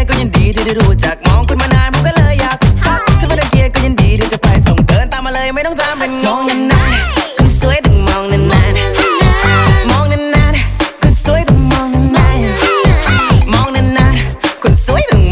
ยก็ยินดีที่ได้รู้จักมองคุณมานานผมก็เลยอยากทักถ้าไม่รังเกียจก็ยินดีที่จะไปส่งเดินตามมาเลยไม่ต้องจามเป็นมองนานๆคนสวยต้องมองนานๆมองนานๆคนสวยต้องมองนานๆมองนานๆคนสวยต้อง